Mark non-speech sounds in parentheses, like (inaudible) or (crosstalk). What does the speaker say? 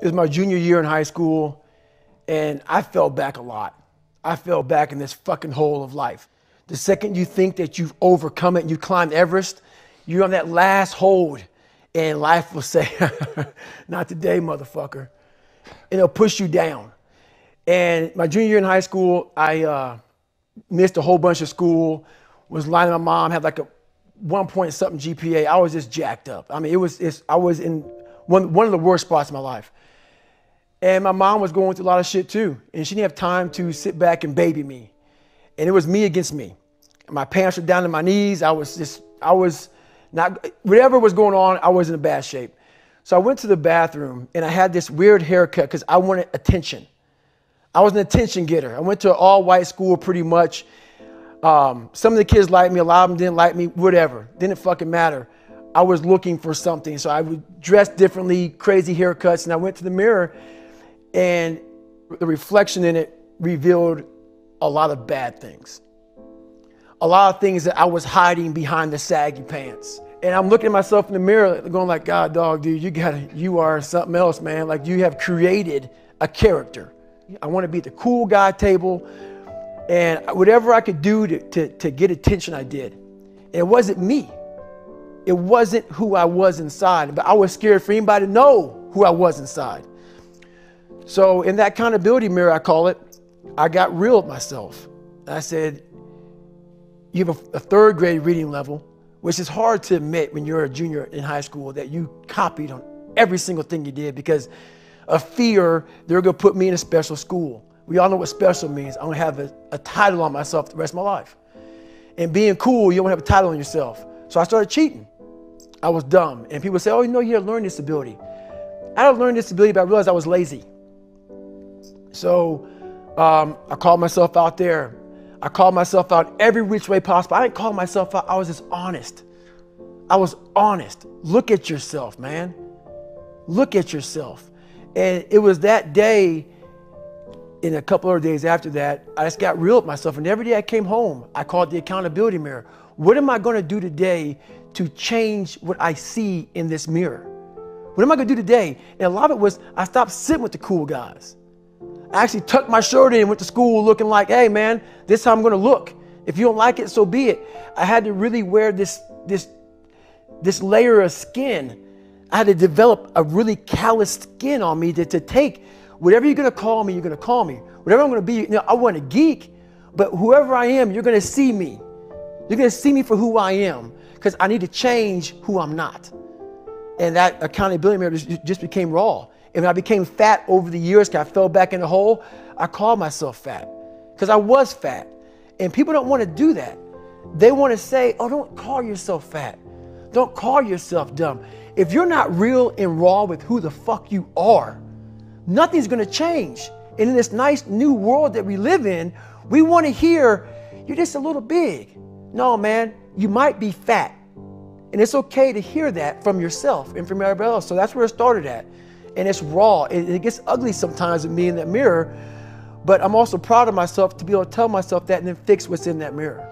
It was my junior year in high school, and I fell back a lot. I fell back in this fucking hole of life. The second you think that you've overcome it and you climbed Everest, you're on that last hold, and life will say, (laughs) Not today, motherfucker. And it'll push you down. And my junior year in high school, I uh, missed a whole bunch of school, was lying to my mom, had like a one point something GPA. I was just jacked up. I mean, it was, I was in one, one of the worst spots in my life. And my mom was going through a lot of shit too. And she didn't have time to sit back and baby me. And it was me against me. My pants were down to my knees. I was just, I was not, whatever was going on, I was in a bad shape. So I went to the bathroom and I had this weird haircut because I wanted attention. I was an attention getter. I went to an all white school pretty much. Um, some of the kids liked me, a lot of them didn't like me, whatever. Didn't fucking matter. I was looking for something. So I would dress differently, crazy haircuts, and I went to the mirror and the reflection in it revealed a lot of bad things. A lot of things that I was hiding behind the saggy pants. And I'm looking at myself in the mirror going like, God, dog, dude, you got you are something else, man. Like you have created a character. I want to be at the cool guy table. And whatever I could do to, to, to get attention, I did. It wasn't me. It wasn't who I was inside. But I was scared for anybody to know who I was inside. So in that accountability mirror, I call it, I got real with myself. I said, you have a, a, third grade reading level, which is hard to admit when you're a junior in high school that you copied on every single thing you did because of fear they're going to put me in a special school. We all know what special means. Going to have a, a title on myself the rest of my life. And being cool, you don't have a title on yourself. So I started cheating. I was dumb. And people say, oh, you know, you have a learning disability. I had a learning disability, but I realized I was lazy. So um, I called myself out there. I called myself out every which way possible. I didn't call myself out, I was just honest. I was honest. Look at yourself, man. Look at yourself. And it was that day, in a couple of days after that, I just got real with myself. And every day I came home, I called the accountability mirror. What am I going to do today to change what I see in this mirror? What am I going to do today? And a lot of it was I stopped sitting with the cool guys. I actually tucked my shirt in and went to school looking like, hey man, this is how I'm gonna look. If you don't like it, so be it. I had to really wear this, this, this layer of skin. I had to develop a really calloused skin on me to, to take whatever you're gonna call me, you're gonna call me. Whatever I'm gonna be, you know, I want a geek, but whoever I am, you're gonna see me. You're gonna see me for who I am, because I need to change who I'm not. And that accountability mirror just, became raw. And when I became fat over the years, I fell back in the hole, I called myself fat because I was fat. And people don't want to do that. They want to say, oh, don't call yourself fat. Don't call yourself dumb. If you're not real and raw with who the fuck you are, nothing's going to change. And in this nice new world that we live in, we want to hear, you're just a little big. No, man, you might be fat. And it's okay to hear that from yourself and from everybody else. So that's where it started at and it's raw. It, it gets ugly sometimes with me in that mirror, but I'm also proud of myself to be able to tell myself that and then fix what's in that mirror.